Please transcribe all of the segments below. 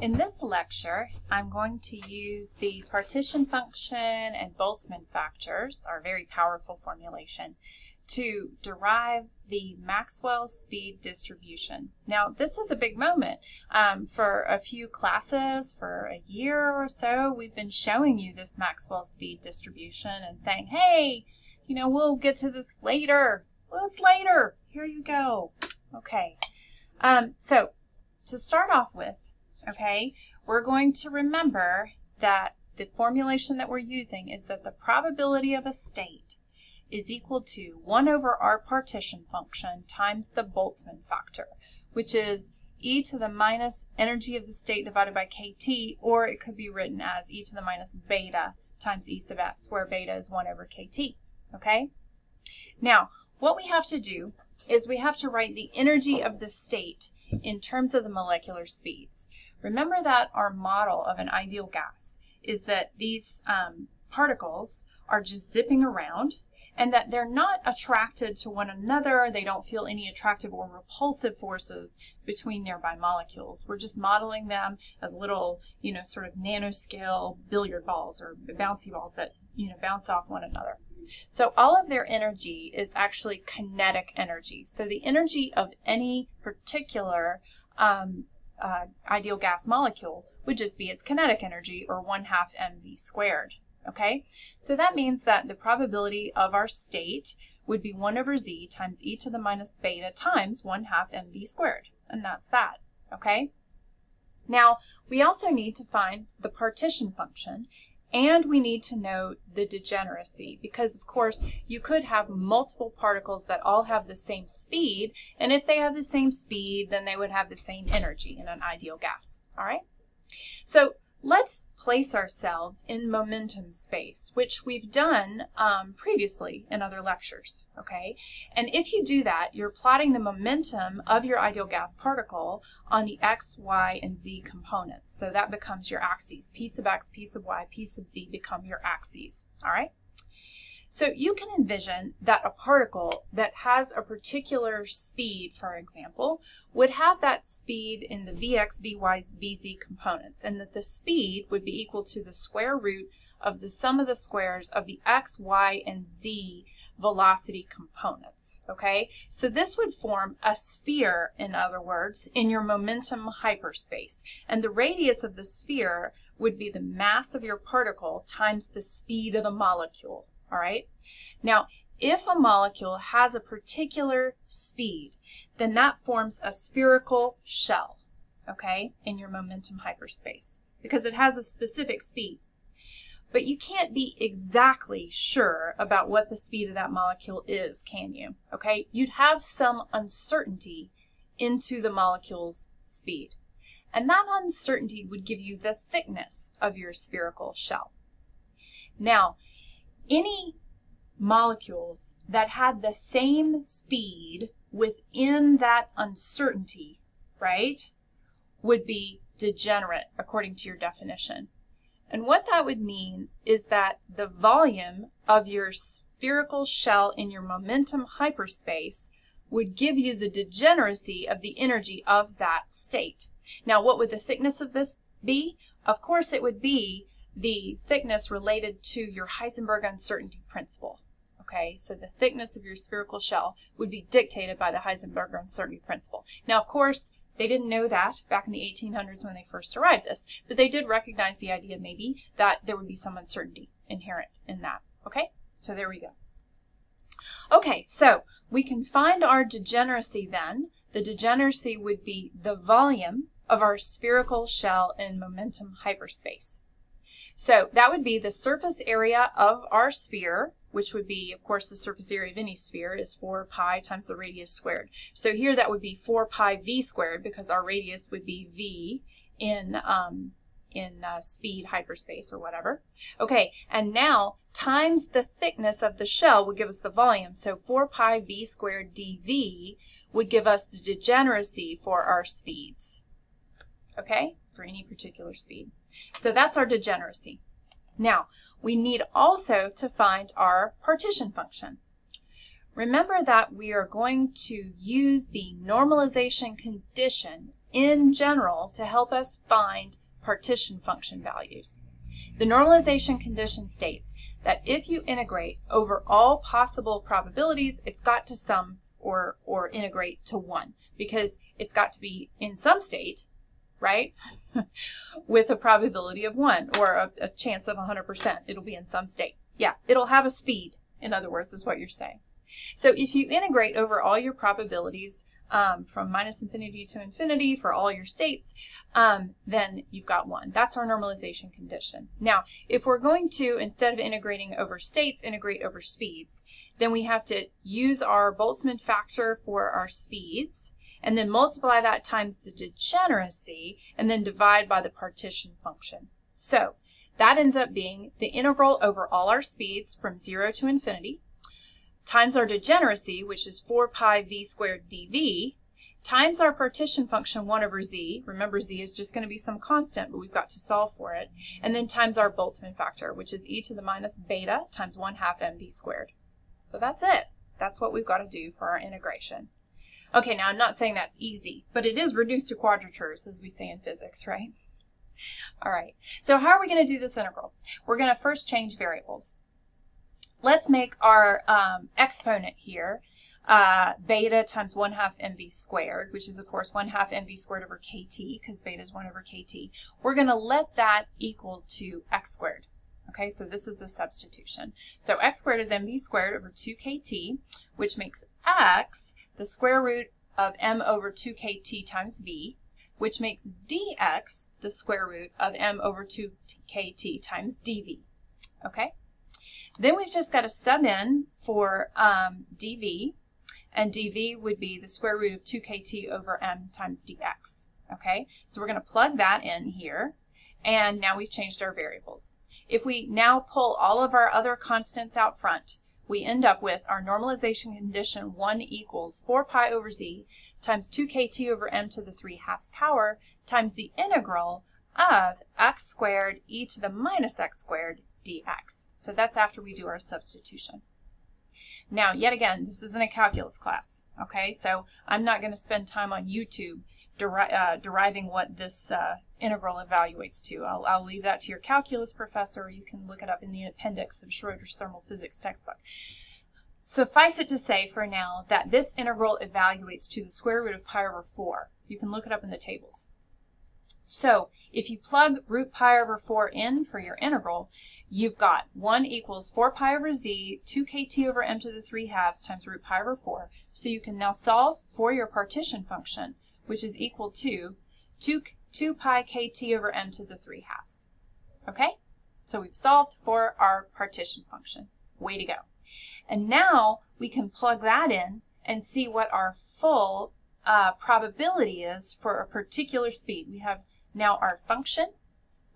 In this lecture, I'm going to use the partition function and Boltzmann factors, our very powerful formulation, to derive the Maxwell speed distribution. Now, this is a big moment. Um, for a few classes, for a year or so, we've been showing you this Maxwell speed distribution and saying, hey, you know, we'll get to this later. Well, it's later. Here you go. Okay. Um, so, to start off with, okay, we're going to remember that the formulation that we're using is that the probability of a state is equal to 1 over our partition function times the Boltzmann factor, which is e to the minus energy of the state divided by kt, or it could be written as e to the minus beta times e sub s, where beta is 1 over kt, okay? Now, what we have to do is we have to write the energy of the state in terms of the molecular speeds. Remember that our model of an ideal gas is that these um, particles are just zipping around and that they're not attracted to one another. They don't feel any attractive or repulsive forces between nearby molecules. We're just modeling them as little, you know, sort of nanoscale billiard balls or bouncy balls that, you know, bounce off one another. So all of their energy is actually kinetic energy. So the energy of any particular um, uh, ideal gas molecule would just be its kinetic energy, or 1 half mv squared. Okay, so that means that the probability of our state would be 1 over z times e to the minus beta times 1 half mv squared, and that's that. Okay, now we also need to find the partition function, and we need to know the degeneracy because, of course, you could have multiple particles that all have the same speed, and if they have the same speed, then they would have the same energy in an ideal gas. All right? So let's place ourselves in momentum space, which we've done um, previously in other lectures, okay? And if you do that, you're plotting the momentum of your ideal gas particle on the x, y, and z components. So that becomes your axes. P sub x, P sub y, P sub z become your axes, all right? So you can envision that a particle that has a particular speed, for example, would have that speed in the Vx, Vy, Vz components, and that the speed would be equal to the square root of the sum of the squares of the x, y, and z velocity components. Okay, so this would form a sphere, in other words, in your momentum hyperspace. And the radius of the sphere would be the mass of your particle times the speed of the molecule all right? Now, if a molecule has a particular speed, then that forms a spherical shell, okay, in your momentum hyperspace because it has a specific speed. But you can't be exactly sure about what the speed of that molecule is, can you? Okay, you'd have some uncertainty into the molecule's speed. And that uncertainty would give you the thickness of your spherical shell. Now, any molecules that had the same speed within that uncertainty, right, would be degenerate according to your definition. And what that would mean is that the volume of your spherical shell in your momentum hyperspace would give you the degeneracy of the energy of that state. Now, what would the thickness of this be? Of course, it would be the thickness related to your Heisenberg uncertainty principle. Okay, so the thickness of your spherical shell would be dictated by the Heisenberg uncertainty principle. Now, of course, they didn't know that back in the 1800s when they first arrived this, but they did recognize the idea maybe that there would be some uncertainty inherent in that. Okay, so there we go. Okay, so we can find our degeneracy then. The degeneracy would be the volume of our spherical shell in momentum hyperspace. So that would be the surface area of our sphere, which would be, of course, the surface area of any sphere is 4 pi times the radius squared. So here that would be 4 pi v squared because our radius would be v in um, in uh, speed hyperspace or whatever. Okay, and now times the thickness of the shell would give us the volume. So 4 pi v squared dv would give us the degeneracy for our speeds. Okay, for any particular speed. So that's our degeneracy. Now, we need also to find our partition function. Remember that we are going to use the normalization condition in general to help us find partition function values. The normalization condition states that if you integrate over all possible probabilities, it's got to sum or, or integrate to 1 because it's got to be in some state, right, with a probability of 1 or a, a chance of 100%. It'll be in some state. Yeah, it'll have a speed, in other words, is what you're saying. So if you integrate over all your probabilities, um, from minus infinity to infinity for all your states, um, then you've got one. That's our normalization condition. Now, if we're going to, instead of integrating over states, integrate over speeds, then we have to use our Boltzmann factor for our speeds, and then multiply that times the degeneracy, and then divide by the partition function. So that ends up being the integral over all our speeds from 0 to infinity, times our degeneracy, which is 4 pi v squared dv, times our partition function 1 over z, remember z is just going to be some constant, but we've got to solve for it, and then times our Boltzmann factor, which is e to the minus beta times 1 half mv squared. So that's it. That's what we've got to do for our integration. Okay, now I'm not saying that's easy, but it is reduced to quadratures, as we say in physics, right? All right, so how are we going to do this integral? We're going to first change variables let's make our um, exponent here uh, beta times 1 half mv squared, which is of course 1 half mv squared over kt, because beta is 1 over kt. We're going to let that equal to x squared. Okay, so this is a substitution. So x squared is mv squared over 2kt, which makes x the square root of m over 2kt times v, which makes dx the square root of m over 2kt times dv. Okay? Then we've just got to sub in for um, dv, and dv would be the square root of 2kt over m times dx. Okay, so we're going to plug that in here, and now we've changed our variables. If we now pull all of our other constants out front, we end up with our normalization condition 1 equals 4 pi over z times 2kt over m to the 3 halves power times the integral of x squared e to the minus x squared dx. So that's after we do our substitution. Now, yet again, this isn't a calculus class, okay? So I'm not going to spend time on YouTube deri uh, deriving what this uh, integral evaluates to. I'll, I'll leave that to your calculus professor, or you can look it up in the appendix of Schroeder's thermal physics textbook. Suffice it to say for now that this integral evaluates to the square root of pi over 4. You can look it up in the tables. So if you plug root pi over 4 in for your integral, you've got 1 equals 4 pi over z, 2 kt over m to the 3 halves times root pi over 4. So you can now solve for your partition function, which is equal to 2, 2 pi kt over m to the 3 halves. Okay? So we've solved for our partition function. Way to go. And now we can plug that in and see what our full uh, probability is for a particular speed. We have now our function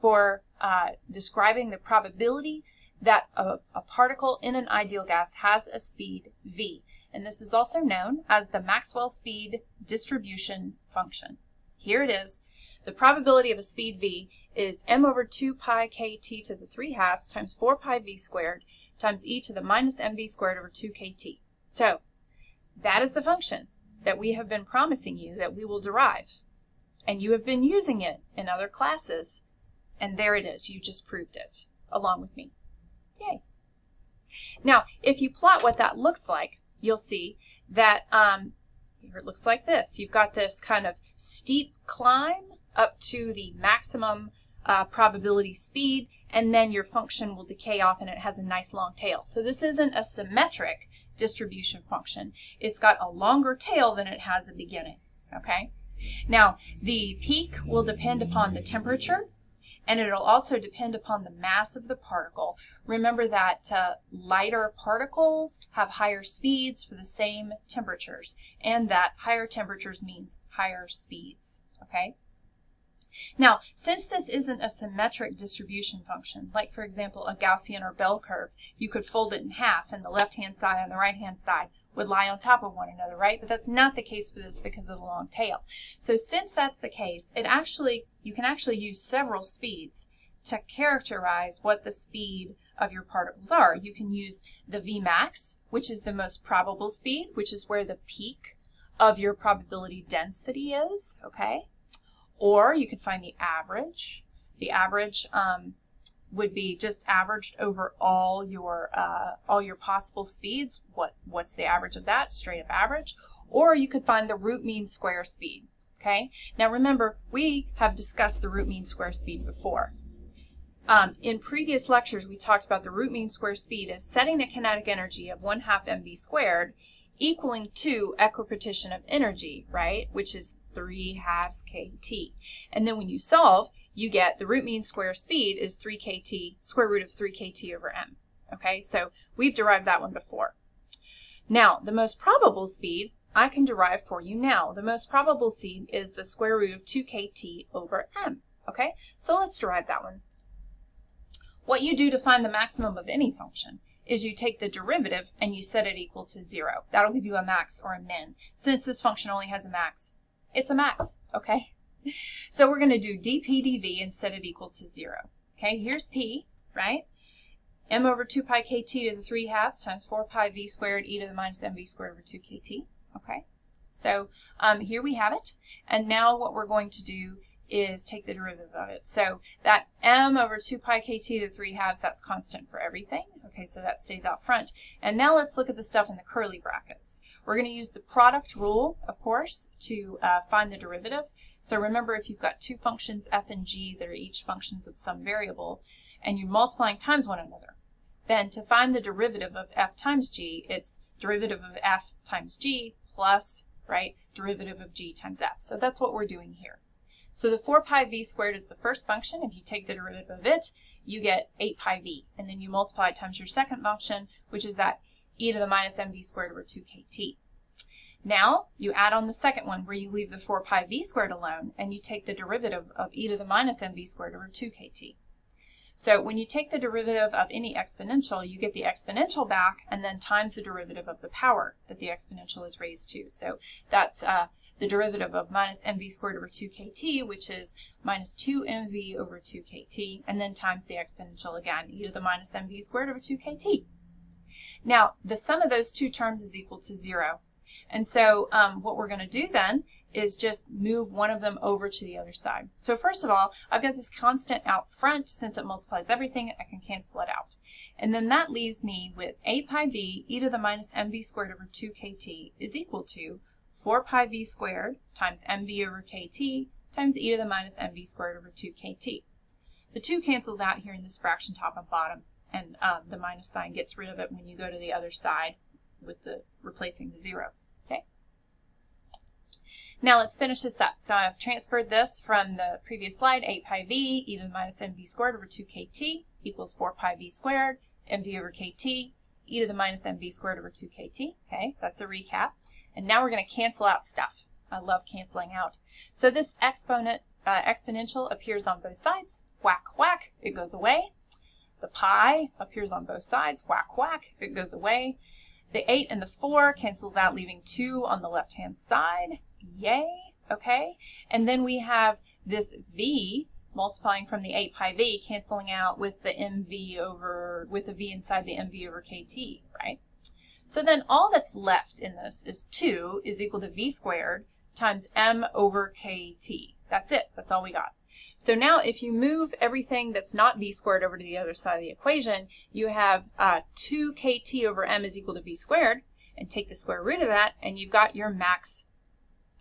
for uh, describing the probability that a, a particle in an ideal gas has a speed v. And this is also known as the Maxwell speed distribution function. Here it is. The probability of a speed v is m over 2 pi kt to the 3 halves times 4 pi v squared times e to the minus mv squared over 2 kt. So that is the function that we have been promising you that we will derive. And you have been using it in other classes and there it is. You just proved it along with me. Yay. Now, if you plot what that looks like, you'll see that um, it looks like this. You've got this kind of steep climb up to the maximum uh, probability speed, and then your function will decay off and it has a nice long tail. So this isn't a symmetric distribution function. It's got a longer tail than it has a beginning, okay? Now, the peak will depend upon the temperature and it'll also depend upon the mass of the particle. Remember that uh, lighter particles have higher speeds for the same temperatures, and that higher temperatures means higher speeds, okay? Now, since this isn't a symmetric distribution function, like for example a Gaussian or bell curve, you could fold it in half and the left-hand side and the right-hand side would lie on top of one another, right? But that's not the case for this because of the long tail. So since that's the case, it actually you can actually use several speeds to characterize what the speed of your particles are. You can use the Vmax, which is the most probable speed, which is where the peak of your probability density is, okay? Or you can find the average. The average um, would be just averaged over all your uh, all your possible speeds. What what's the average of that? Straight up average. Or you could find the root mean square speed. Okay. Now remember, we have discussed the root mean square speed before. Um, in previous lectures, we talked about the root mean square speed as setting the kinetic energy of 1 half mv squared equaling to equipartition of energy, right, which is 3 halves kt. And then when you solve, you get the root mean square speed is 3 kt, square root of 3 kt over m. Okay, so we've derived that one before. Now, the most probable speed I can derive for you now. The most probable speed is the square root of 2 kt over m. Okay, so let's derive that one. What you do to find the maximum of any function is you take the derivative and you set it equal to zero. That'll give you a max or a min. Since this function only has a max, it's a max, okay? So we're going to do dp dv and set it equal to zero. Okay, here's p, right? m over 2 pi kt to the 3 halves times 4 pi v squared e to the minus mv squared over 2 kt. Okay, so um, here we have it. And now what we're going to do is take the derivative of it. So that m over 2 pi kt to the 3 halves, that's constant for everything. Okay, so that stays out front. And now let's look at the stuff in the curly brackets. We're going to use the product rule, of course, to uh, find the derivative. So remember, if you've got two functions, f and g, that are each functions of some variable, and you're multiplying times one another, then to find the derivative of f times g, it's derivative of f times g plus, right, derivative of g times f. So that's what we're doing here. So the 4 pi v squared is the first function. If you take the derivative of it, you get 8 pi v. And then you multiply it times your second function, which is that e to the minus mv squared over 2 kt. Now, you add on the second one where you leave the 4 pi v squared alone, and you take the derivative of e to the minus mv squared over 2 kt. So when you take the derivative of any exponential, you get the exponential back and then times the derivative of the power that the exponential is raised to. So that's uh, the derivative of minus mv squared over 2kt, which is minus 2mv over 2kt, and then times the exponential again, e to the minus mv squared over 2kt. Now, the sum of those two terms is equal to 0. And so um, what we're going to do then is just move one of them over to the other side. So first of all, I've got this constant out front. Since it multiplies everything, I can cancel it out. And then that leaves me with 8 pi v e to the minus mv squared over 2kt is equal to 4 pi v squared times mv over kt times e to the minus mv squared over 2kt. The 2 cancels out here in this fraction top and bottom, and um, the minus sign gets rid of it when you go to the other side with the replacing the 0. Now let's finish this up. So I've transferred this from the previous slide, 8 pi v e to the minus mv squared over 2kt equals 4 pi v squared mv over kt e to the minus mv squared over 2kt. Okay, that's a recap. And now we're going to cancel out stuff. I love canceling out. So this exponent, uh, exponential appears on both sides. Whack, whack, it goes away. The pi appears on both sides. Whack, whack, it goes away. The 8 and the 4 cancels out, leaving 2 on the left-hand side. Yay, okay? And then we have this v multiplying from the 8 pi v, canceling out with the mv over, with the v inside the mv over kt, right? So then all that's left in this is 2 is equal to v squared times m over kt. That's it. That's all we got. So now if you move everything that's not v squared over to the other side of the equation, you have uh, 2 kt over m is equal to v squared, and take the square root of that, and you've got your max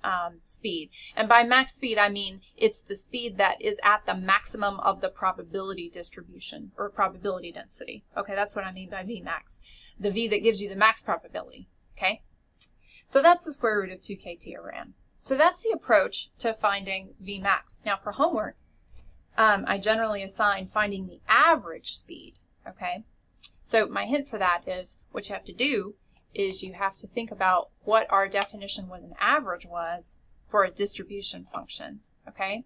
um, speed. And by max speed, I mean it's the speed that is at the maximum of the probability distribution, or probability density. Okay, that's what I mean by v max the v that gives you the max probability, okay? So that's the square root of 2kt over m. So that's the approach to finding v max. Now for homework, um, I generally assign finding the average speed, okay? So my hint for that is what you have to do is you have to think about what our definition was an average was for a distribution function, okay?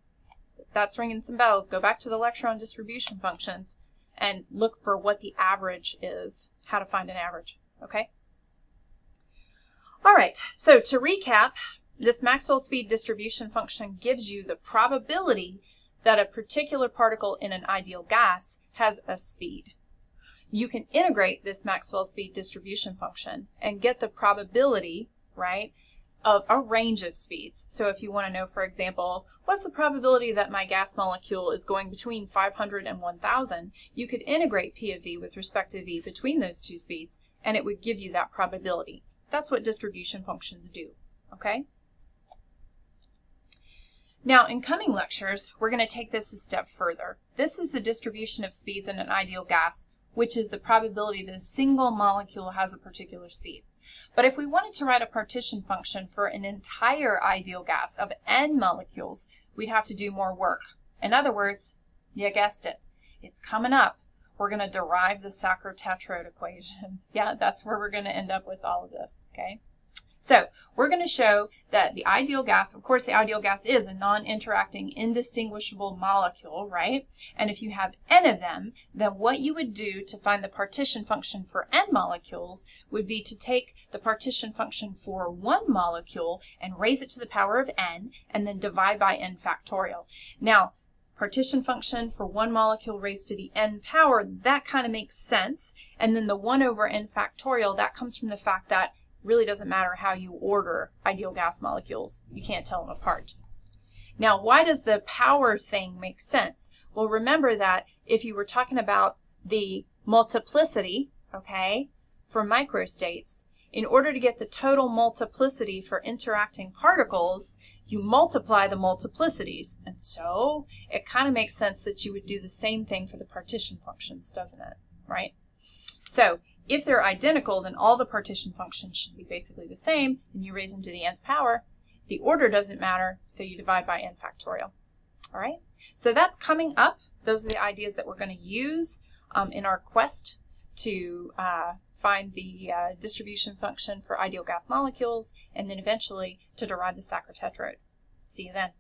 If that's ringing some bells. Go back to the lecture on distribution functions and look for what the average is how to find an average, okay? All right, so to recap, this Maxwell speed distribution function gives you the probability that a particular particle in an ideal gas has a speed. You can integrate this Maxwell speed distribution function and get the probability, right, of a range of speeds. So if you want to know, for example, what's the probability that my gas molecule is going between 500 and 1000, you could integrate P of V with respect to V between those two speeds, and it would give you that probability. That's what distribution functions do, okay? Now, in coming lectures, we're going to take this a step further. This is the distribution of speeds in an ideal gas, which is the probability that a single molecule has a particular speed. But if we wanted to write a partition function for an entire ideal gas of n molecules, we'd have to do more work. In other words, you guessed it, it's coming up. We're going to derive the Sackur-Tetrode equation. yeah, that's where we're going to end up with all of this, okay? So we're going to show that the ideal gas, of course the ideal gas is a non-interacting indistinguishable molecule, right? And if you have n of them, then what you would do to find the partition function for n molecules would be to take the partition function for one molecule and raise it to the power of n and then divide by n factorial. Now, partition function for one molecule raised to the n power, that kind of makes sense. And then the 1 over n factorial, that comes from the fact that really doesn't matter how you order ideal gas molecules. You can't tell them apart. Now, why does the power thing make sense? Well, remember that if you were talking about the multiplicity, okay, for microstates, in order to get the total multiplicity for interacting particles, you multiply the multiplicities. And so it kind of makes sense that you would do the same thing for the partition functions, doesn't it? Right? So if they're identical, then all the partition functions should be basically the same, and you raise them to the nth power. The order doesn't matter, so you divide by n factorial. All right, so that's coming up. Those are the ideas that we're going to use um, in our quest to uh, find the uh, distribution function for ideal gas molecules, and then eventually to derive the Sackur-Tetrode. See you then.